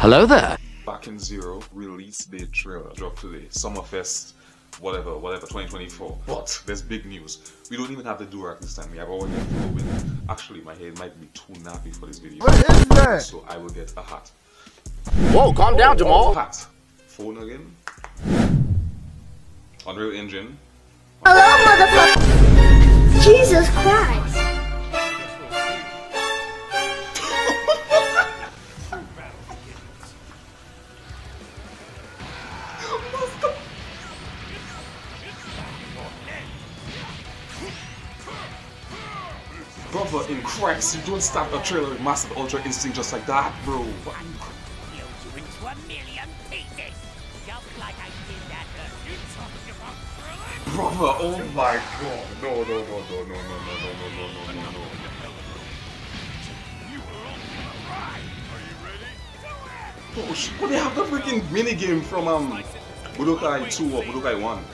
Hello there. Sparking Zero release date trailer dropped today. Summerfest, whatever, whatever, 2024. But there's big news. We don't even have the Durak this time. We have already flowing. Actually, my head might be too nappy for this video. What is that? So I will get a hat. Whoa, calm down, oh, Jamal. Hat. Phone again. Unreal Engine. Hello, motherfucker! Brother, in Christ, you don't start a trailer with Mastered Ultra Instinct just like that, bro. you into a million pieces. Just like I did that You talking about thrilling? Brother, oh my god. No, no, no, no, no, no, no, no, no, no, no, no, no. Oh shit, but they have the freaking mini game from um Budokai 2 or Budokai 1.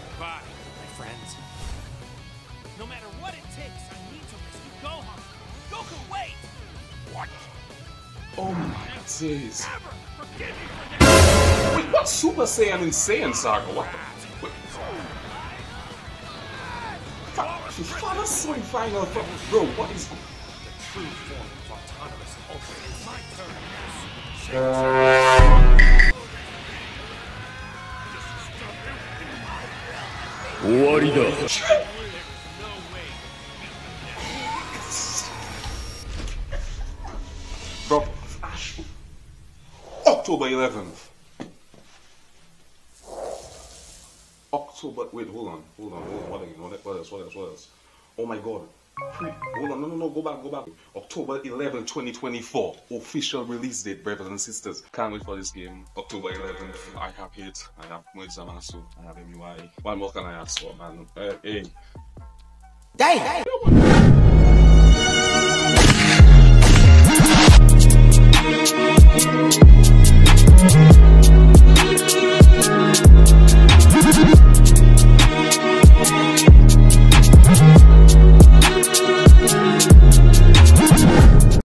Jeez. Wait, what? Super Saiyan in Saiyan Saga? What the fuck? Fuck, Father Soy Final Bro, bro what is... Uh... 終わりだ October 11th. October. Wait, hold on. Hold on. Hold on. What again? What what else? What else? What else? Oh my god. Pre- hold on. No, no, no. Go back. Go back. October 11, 2024. Official release date, brothers and sisters. Can't wait for this game. October 11th. I have Hit. I have Moiza Masu. I have MUI. What more can I ask for, man? Uh, hey. Damn.